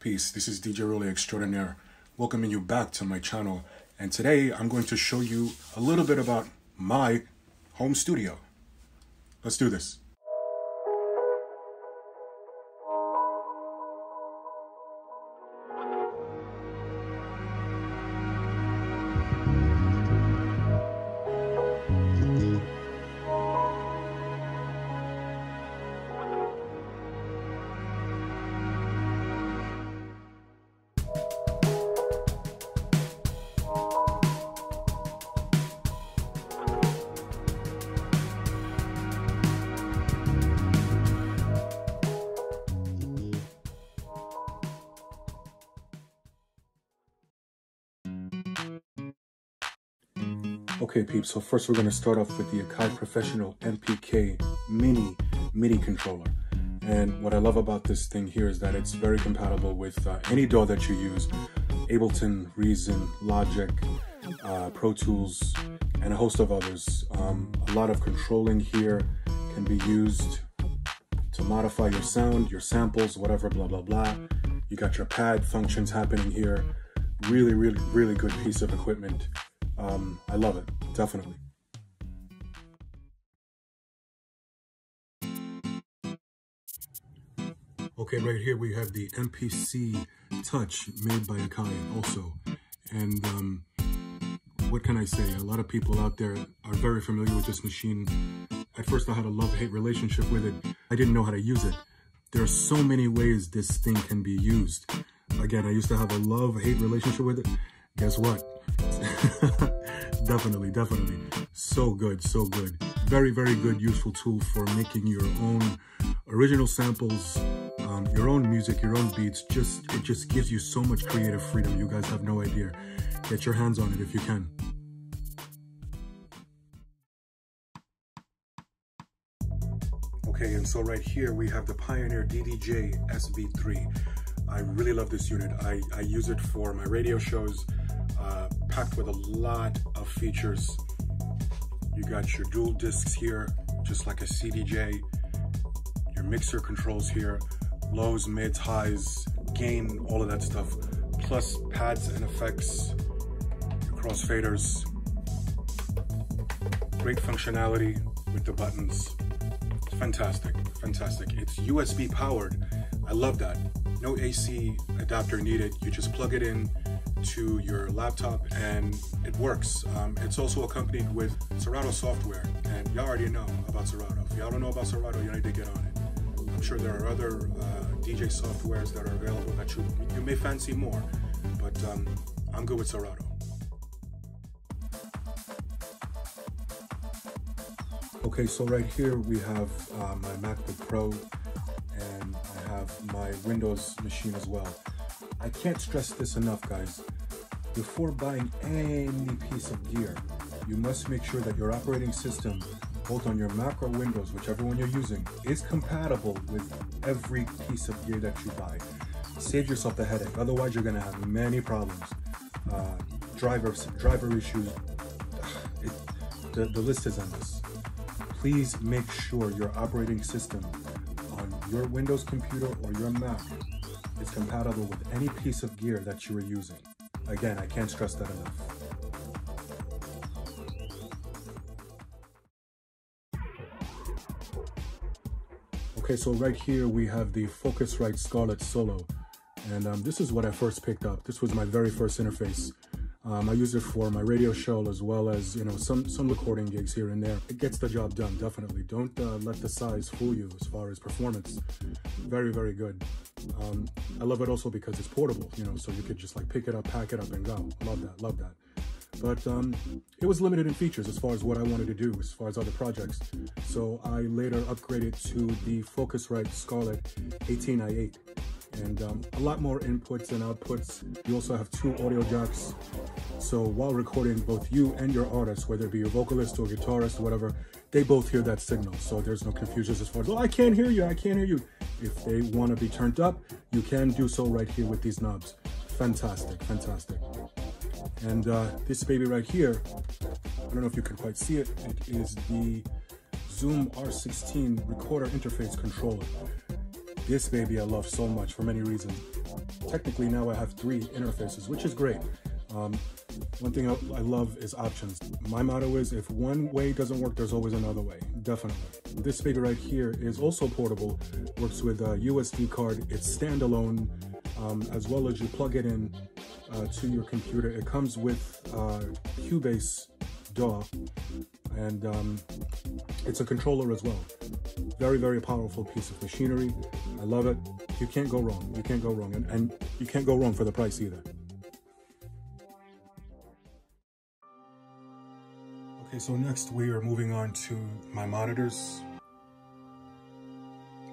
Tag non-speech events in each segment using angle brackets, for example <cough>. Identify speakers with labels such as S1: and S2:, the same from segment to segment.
S1: Peace, this is DJ ROLi XTRAORDINAIR, welcoming you back to my channel. And today I'm going to show you a little bit about my home studio. Let's do this. Okay, peeps, so first we're going to start off with the Akai Professional MPK Mini MIDI controller. And what I love about this thing here is that it's very compatible with uh, any DAW that you use, Ableton, Reason, Logic, uh, Pro Tools, and a host of others. Um, a lot of controlling here can be used to modify your sound, your samples, whatever, blah, blah, blah. You got your pad functions happening here. Really, really, really good piece of equipment. Um, I love it, definitely. Okay, right here we have the MPC Touch made by Akai also. And um, what can I say? A lot of people out there are very familiar with this machine. At first I had a love-hate relationship with it. I didn't know how to use it. There are so many ways this thing can be used. Again, I used to have a love-hate relationship with it. Guess what? <laughs> definitely, definitely. So good, so good. Very, very good, useful tool for making your own original samples, um, your own music, your own beats. Just It just gives you so much creative freedom. You guys have no idea. Get your hands on it if you can. Okay, and so right here we have the Pioneer DDJ SB3. I really love this unit. I, I use it for my radio shows, uh, packed with a lot of features. You got your dual discs here, just like a CDJ. Your mixer controls here, lows, mids, highs, gain, all of that stuff. Plus pads and effects, crossfaders. Great functionality with the buttons. Fantastic, fantastic. It's USB powered. I love that. No AC adapter needed. You just plug it in to your laptop and it works. Um, it's also accompanied with Serato software and y'all already know about Serato. If y'all don't know about Serato, you need to get on it. I'm sure there are other uh, DJ softwares that are available that you, you may fancy more, but um, I'm good with Serato. Okay, so right here we have uh, my MacBook Pro and I have my Windows machine as well. I can't stress this enough, guys. Before buying any piece of gear, you must make sure that your operating system, both on your Mac or Windows, whichever one you're using, is compatible with every piece of gear that you buy. Save yourself the headache, otherwise you're gonna have many problems. Uh, drivers, driver issues, it, the, the list is endless. Please make sure your operating system on your Windows computer or your Mac is compatible with any piece of gear that you are using. Again, I can't stress that enough. Okay, so right here we have the Focusrite Scarlett Solo. And um, this is what I first picked up. This was my very first interface. Um, I use it for my radio show as well as, you know, some, some recording gigs here and there. It gets the job done, definitely. Don't uh, let the size fool you as far as performance. Very, very good. Um, I love it also because it's portable, you know, so you could just like pick it up, pack it up and go. Love that, love that. But um, it was limited in features as far as what I wanted to do, as far as other projects. So I later upgraded to the Focusrite Scarlett 18i8 and um, a lot more inputs and outputs. You also have two audio jacks. So while recording both you and your artist, whether it be your vocalist or guitarist or whatever, they both hear that signal. So there's no confusions as far as, oh, I can't hear you, I can't hear you. If they want to be turned up, you can do so right here with these knobs. Fantastic, fantastic. And uh, this baby right here, I don't know if you can quite see it, it is the Zoom R16 recorder interface controller. This baby I love so much for many reasons. Technically now I have three interfaces, which is great. Um, one thing I, love is options. My motto is if one way doesn't work, there's always another way, definitely. This baby right here is also portable, works with a USB card, it's standalone, um, as well as you plug it in uh, to your computer. It comes with uh, Cubase DAW, and um, it's a controller as well. Very, very powerful piece of machinery. I love it. You can't go wrong. You can't go wrong. And, and you can't go wrong for the price either. So next we are moving on to my monitors.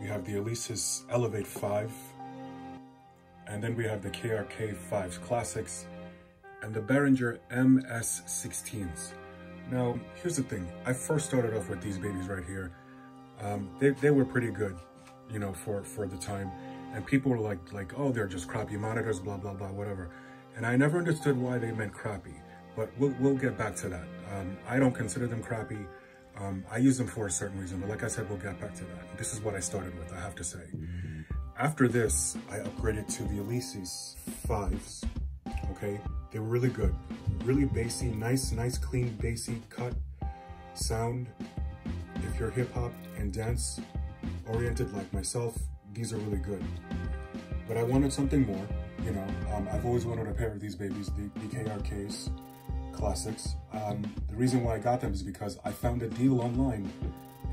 S1: We have the Alesis Elevate 5, and then we have the KRK 5's Classics, and the Behringer MS16s. Now, here's the thing. I first started off with these babies right here. Um, they, they were pretty good, you know, for, for the time. And people were like, like, oh, they're just crappy monitors, blah, blah, blah, whatever. And I never understood why they meant crappy but we'll, we'll get back to that. Um, I don't consider them crappy. Um, I use them for a certain reason, but like I said, we'll get back to that. This is what I started with, I have to say. After this, I upgraded to the Alesis 5s, okay? They were really good, really bassy, nice, nice, clean, bassy cut sound. If you're hip hop and dance oriented like myself, these are really good. But I wanted something more, you know. Um, I've always wanted a pair of these babies, the, the KRKs classics. Um, the reason why I got them is because I found a deal online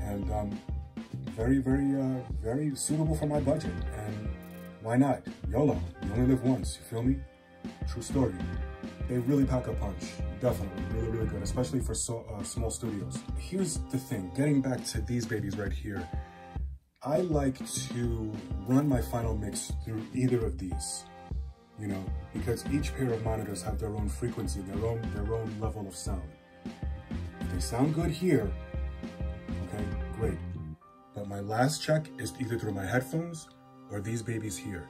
S1: and um, very, very, uh, very suitable for my budget. And why not? YOLO, you only live once, you feel me? True story. They really pack a punch, definitely, really, really good, especially for so, uh, small studios. Here's the thing, getting back to these babies right here, I like to run my final mix through either of these you know, because each pair of monitors have their own frequency, their own, their own level of sound. If they sound good here, okay, great. But my last check is either through my headphones or these babies here.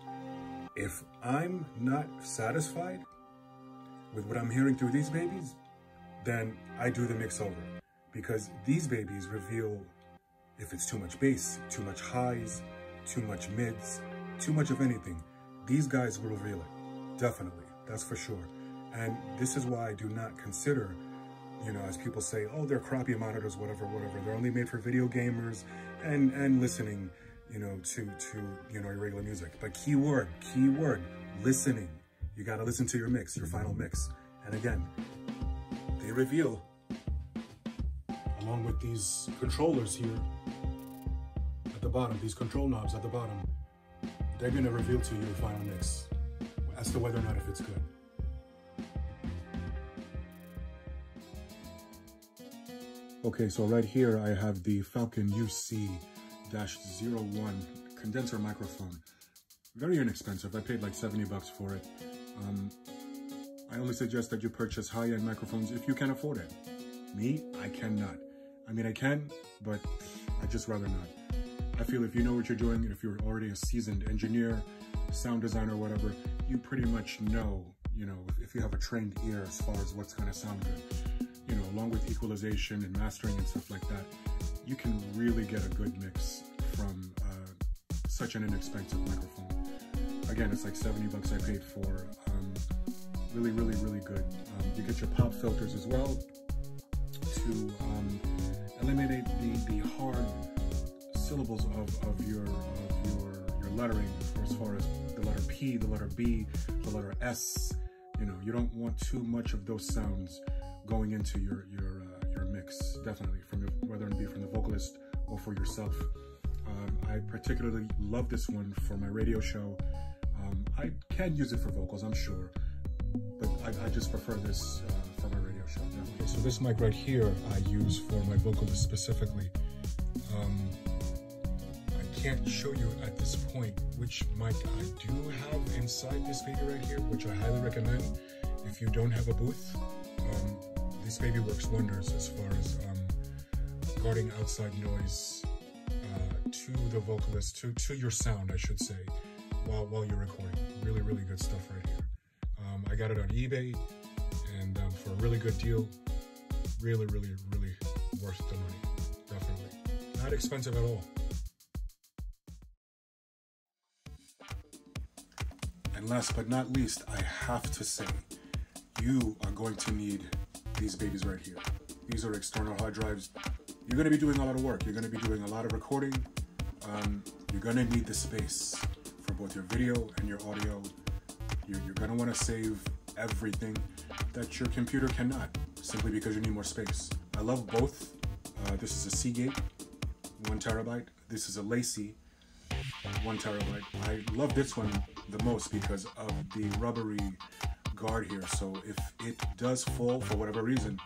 S1: If I'm not satisfied with what I'm hearing through these babies, then I do the mix over because these babies reveal if it's too much bass, too much highs, too much mids, too much of anything. These guys will reveal it definitely, that's for sure. And this is why I do not consider, you know, as people say, oh, they're crappy monitors, whatever, whatever. They're only made for video gamers and, and listening, you know, to, to, you know, your regular music. But keyword, keyword, listening. You got to listen to your mix, your final mix. And again, they reveal, along with these controllers here at the bottom, these control knobs at the bottom, they're going to reveal to you your final mix as to whether or not if it's good. Okay, so right here I have the Falcon UC-01 condenser microphone. Very inexpensive. I paid like 70 bucks for it. Um, I only suggest that you purchase high-end microphones if you can afford it. Me, I cannot. I mean, I can, but I'd just rather not. I feel if you know what you're doing, if you're already a seasoned engineer, sound designer, whatever, you pretty much know, you know, if you have a trained ear as far as what's going to sound good, you know, along with equalization and mastering and stuff like that, you can really get a good mix from uh, such an inexpensive microphone. Again, it's like 70 bucks I paid for. Um, really, really, really good. Um, you get your pop filters as well to um, eliminate the, the hard syllables of, of your of your your lettering as far as the letter P, the letter B, the letter S. You know, you don't want too much of those sounds going into your your uh, your mix. Definitely, from your, whether it be from the vocalist or for yourself. Um, I particularly love this one for my radio show. Um, I can use it for vocals, I'm sure, but I, I just prefer this uh, for my radio show. Definitely. So this mic right here I use for my vocalist specifically. Um, can't show you at this point which mic I do have inside this baby right here, which I highly recommend if you don't have a booth. Um, this baby works wonders as far as um, guarding outside noise uh, to the vocalist, to, to your sound, I should say, while, while you're recording. Really, really good stuff right here. Um, I got it on eBay and um, for a really good deal. Really, really, really worth the money. Definitely. Not expensive at all. And last but not least, I have to say, you are going to need these babies right here. These are external hard drives. You're going to be doing a lot of work. You're going to be doing a lot of recording. Um, you're going to need the space for both your video and your audio. You're, you're going to want to save everything that your computer cannot simply because you need more space. I love both. Uh, this is a Seagate, one terabyte. This is a LaCie, one terabyte. I love this one the most because of the rubbery guard here. So if it does fall for whatever reason,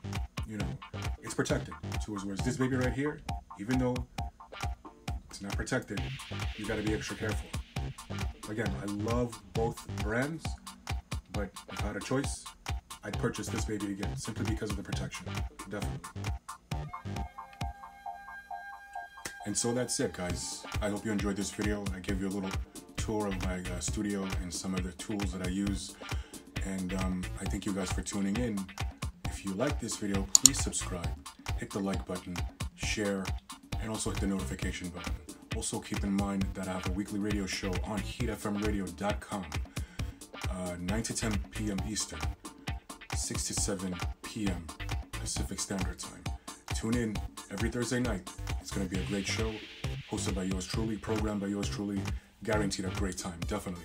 S1: you know, it's protected. To whereas this baby right here, even though it's not protected, you got to be extra careful. Again, I love both brands, but if I had a choice, I'd purchase this baby again simply because of the protection. Definitely. And so that's it, guys. I hope you enjoyed this video. I gave you a little tour of my uh, studio and some of the tools that I use. And um, I thank you guys for tuning in. If you like this video, please subscribe, hit the like button, share, and also hit the notification button. Also, keep in mind that I have a weekly radio show on heatfmradio.com, uh, 9 to 10 p.m. Eastern, 6 to 7 p.m. Pacific Standard Time. Tune in every Thursday night. It's going to be a great show, hosted by yours truly, programmed by yours truly. Guaranteed a great time, definitely.